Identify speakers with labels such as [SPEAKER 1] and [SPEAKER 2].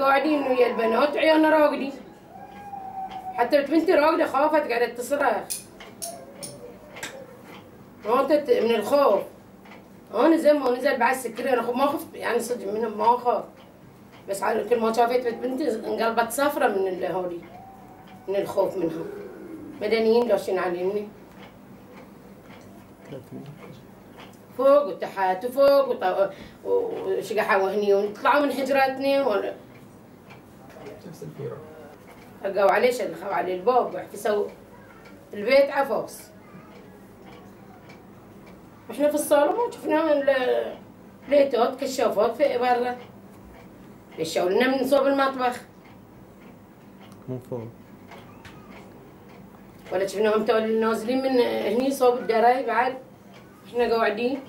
[SPEAKER 1] قاعدين ويا البنات عيالنا راقدين. حتى بنتي راقدة خافت قعدت تصرخ. ماتت من الخوف. أنا زي ما نزل بعد السكري أنا ما خفت يعني صدق منهم ما اخاف بس على كل ما شافت بنتي انقلبت صفرة من هولي. من الخوف منهم مدنيين داشين عليني. فوق وتحت وفوق وشقحوا هني وطلعوا من حجراتنا
[SPEAKER 2] نفس الفيرة
[SPEAKER 1] لقوا عليه شلخوا عليه الباب واحتسوا البيت عفوس إحنا في الصالة ما شفنا بليتوت كشافات في برا. يشوا لنا من صوب المطبخ.
[SPEAKER 3] من فوق.
[SPEAKER 1] ولا شفناهم تولي نازلين من هني صوب الدراي بعد إحنا قاعدين.